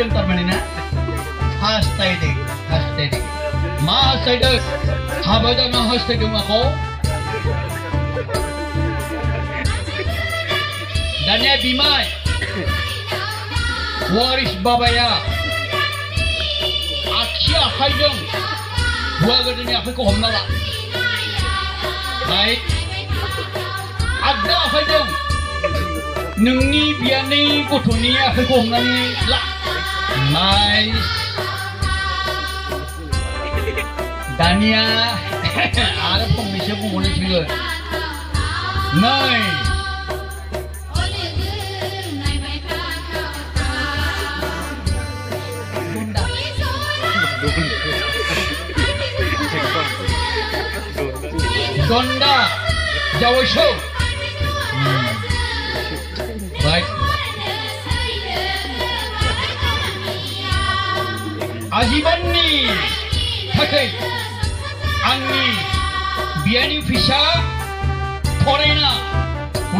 ಹೇಳ್ತಾರೆ ಮೇಡಮ್ ಹಾಸ್ತಾ ಇದ್ದೀವಿ ಹಾಸ್ತಾ ಇದ್ದೀವಿ ಮಾ ಹಾಸ್ತಾ ಇದ್ದಾರೆ ಆ ಬದ ನಾವು ಹಾಸ್ತಾ ಇದ್ದೀವಿ ಮಕ್ಕೋ ಧನ್ಯ ಬಿಮಾಯ್ ವಾರಿಸ್ ಬಾಬಯ್ಯ आखि आखाइजों লাই দানিয়া আর তো মিশেপু মনে ছিল নয় দন্ডা যাও সব આજીવનની થકી આંગની બિયાની ફિસા ફરેના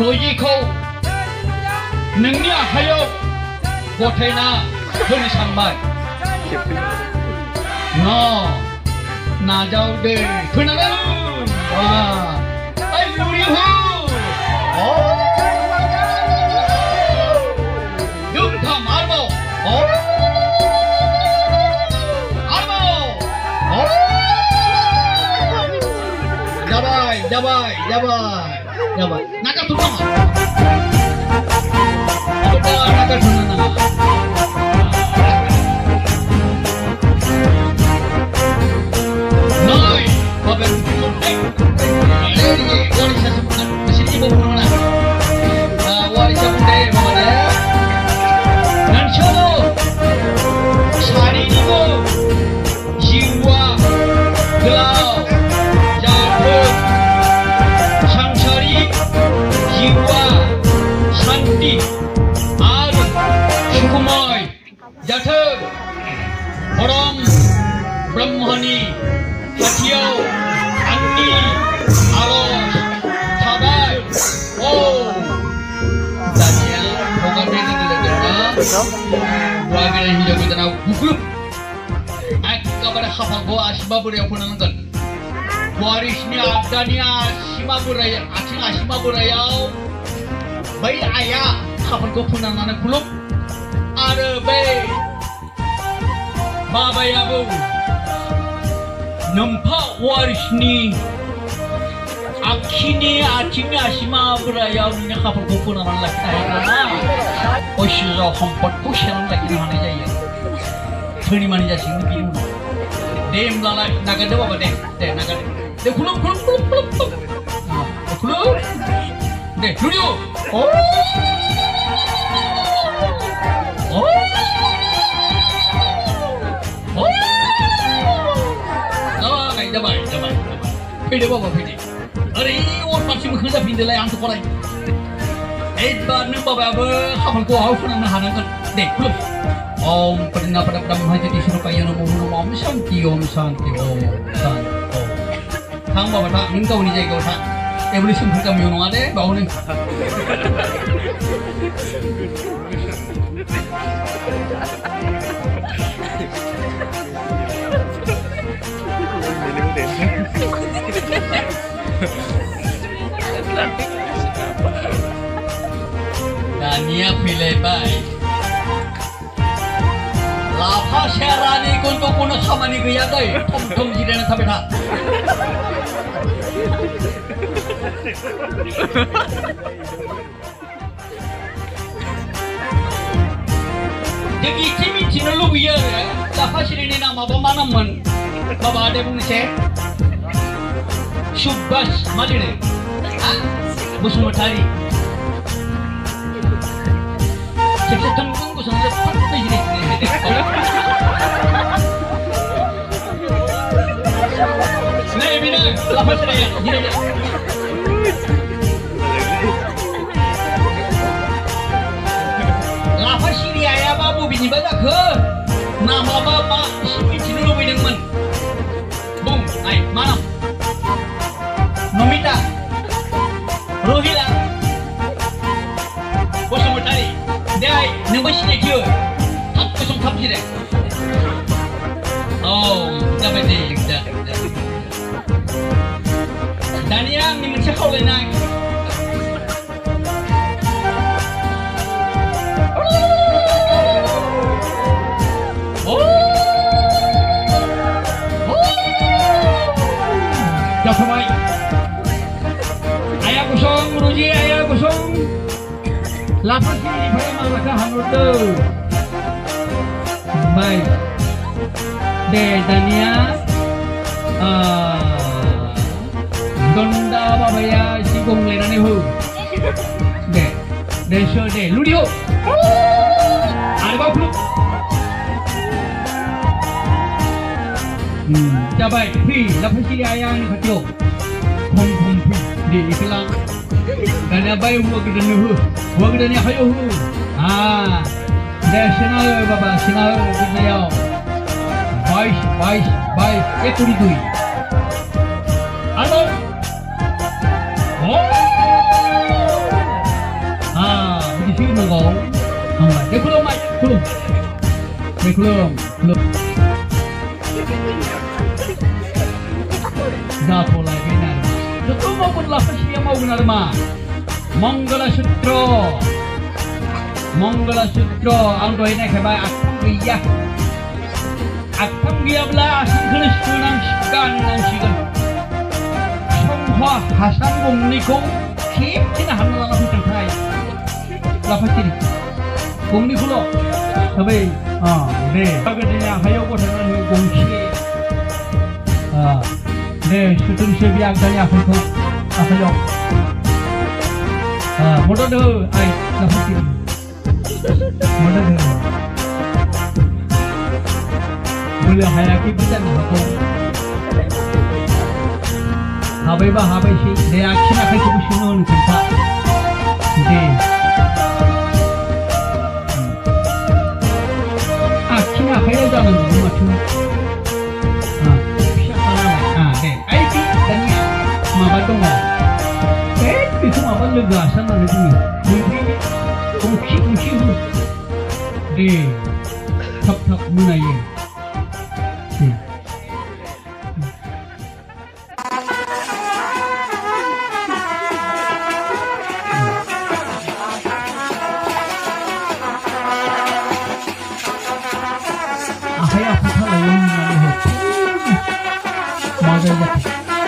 રોજીખौ नोंनि आखाइयाव गथायना होनो सानबाय न नाजावदो खोनादों Давай, давай, давай. Накатуна. Накатуна, накатуна. itu kan. ayah bay. Baba ya bu. Nampak warisni. Akhini কাচিমে Asima বুড়াইয়া অন্য কাপড় কুকুন আমার লাগতে হয় না ঐশ্বর্য সম্পর্ক সেরম লাগে না মানে যাই ধনী মানে যাচ্ছি কিন্তু বিরু না ডেম লালা নাগা দেবো দে দে নাগা দে খুলো খুলো খুলো খুলো খুলো দে খুলো ও Давай, давай, давай. Фиди, баба, фиди. Hörru, åt maxim kunda pindelai ang tukolai. Eight ba nung bababu kapal ko aw kuna na hanan kan. Dek kulub. Om padna padap dam haji ti suru payo no mu om shanti om shanti om shanti. Thang baba ta ning kau ni jai kau ta. Evolution phur kam yo no ade bau ni. Thank you. Tania Pilebai. লাফা শেয়ারানি কিন্তু কোনো সামানি গিয়া দেয় ঠমঠম জিরানে থাকবে না দেখি কি মিছিনো লুবিয়া রে লাফা শ্রেণী না বাবা মানামন বাবা আদে বুনছে সুব্বাস মালিনে হ্যাঁ? মুসলমান ঠারি Jadi bilang, aja deh oh kita pede udah udah dan ya minum cekol enak Sampai ayah kosong, ayah Lapas ini, bayang malakahan itu. Dubai Bedania Gonda Babaya Sikong Lena Nehu De Desho De Ludio Arba Plu Jabai Pi Lapasi Ayang Hatio Hong Kong Pi Di Iklang Gana Bai Huwa Gudana Hu Huwa Gudana Hayo Hu Ah Senador Baba, senador Guineo. Baix, baik baik e turidui. Alô? Oh! Ah, di sini nunggu. Hamba, dia belum aja, belum. Dia belum, belum. Dah pola mau pun lapas mau benar mah. Mangala Sutra. Mangalsutra ಅಂಗೈನ ಹೆಬ ಅಕ್ಕಂಗಿಯ ಅಕ್ಕಂಗಿಯಬ್ಲ ಅಸಂಕೃಷ್ಣನಂ ಸಿಕ್ಕಂಗಿಯ ಸಂಘ ಹಾಸಂ ಗಂನಿಕೋ खेबसेनो हाबना लाना फैथारथाय लाफाखिरि गंनैखौल' बै दे गोदोनि आखाइयाव गथायनानै गंसे दे सुथुरसो बे आगदानि आखाइखौ आखाइयाव मदद हो आइ लाफाखिरि Mula hayakipitan ako. Habay ba habay si reaction ako sa kusunod kanta. Hindi. Action ako yung daman gumacho. Ah, siya ka naman. Ah, okay. Ay, di, ganyan. Mabato mo. Eh, ito mabalugasan na rin. này thập thập như này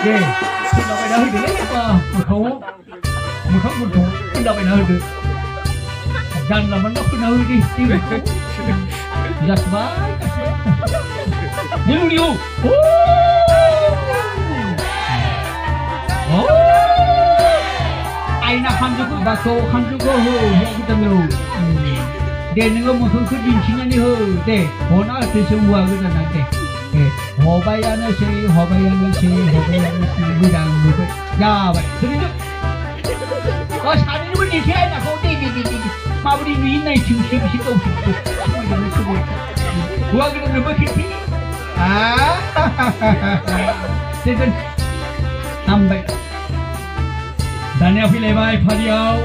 예, 손 나가야 하는데, 아, 무서워? 무서운 돈 나가야 하는데. Dan laman aku nak ni. đi banget. Liu liu. Oh. Aina hanjuku baso hanjuku cái này kita melu. bay nengo musuh ke dincinya bay ho. Deh, hona tu bay kita nak deh. 허바야나 시 허바야나 시 허바야나 시 무당 무당 야, 그러니까 너 사는 분 이렇게 nào không? माबोरै नुयो नायथिंसै एसे गावसोरखौ हौवा गोदाननोबो खेबसेनो जोगोन हामबाय दानिया फैलायबाय फारियाव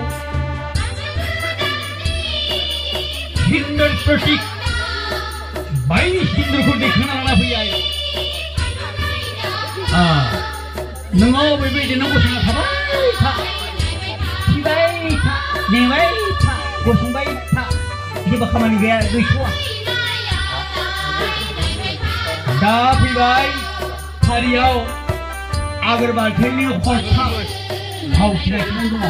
हिन्दर प्रतीक बायनि हिन्दरखौ दैखांना लाना फैयो हाँ। आयौ नोंनाव बेबायदिनो गसंना थाबाय था नेबाय था जी बखा मान गया दाफी भाई फरियाओ अगर बार ठेली फस्था भाव छे कुंडो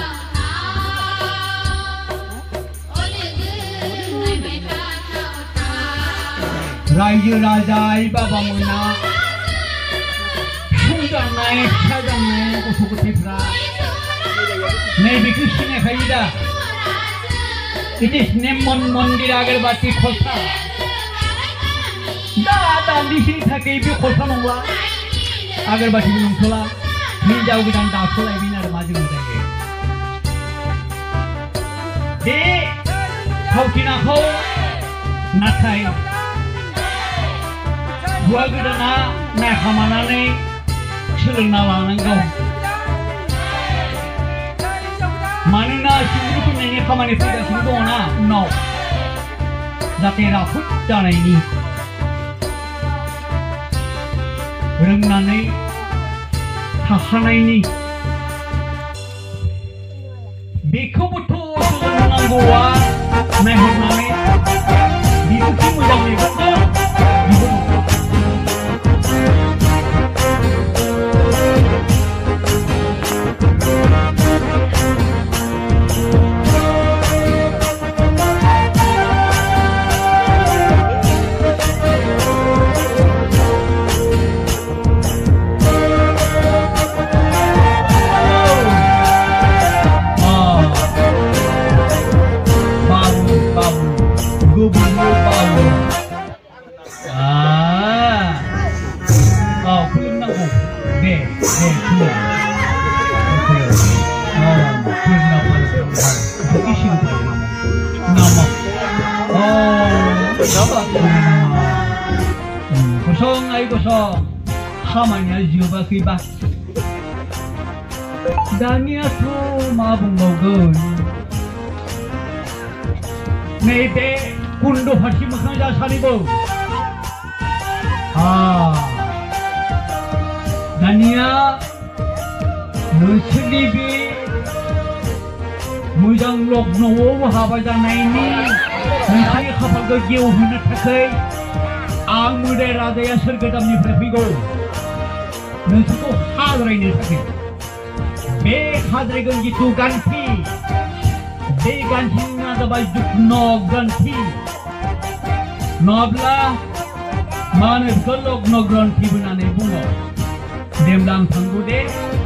राजु राजाई बाबा मुन्ना सुंदर नए छदम को सुख थी फ्रा नहीं बिकिस ने खाई दा ইটিস নেমন মন্দির আগের বাতি খোসা দা দান্দিসি থাকে ইবি খোসা নংলা আগের বাতি নংসলা हिन्जाव गोदान दाख'लायमोन आरो मा जों जायो बे फावथिनाखौ नाथाय हौवा गोदाना नायखामानानै सोलोंना लानांगौ 16年に釜についた死ぬような、no。だてらふったねに。うるんがね、たはないに。नुवाखैबा दानियाथ' मा बुंबावगोन नैबे कुन्द फारसे मोखां जासारिबौ दानिया नोंसोरनि बे मोजां लग्नआव हाबा जानायनि नोंसोरनि खाफालखौ गेवहोनो थाखाय आं मोदाय राजाया सोर गोदामनिफ्राय फैगौ Resiko hal rai nilai gitu gan fi Be gan hinna da bai juk no Manus gelok no gran fi benane bunga Demdam tanggu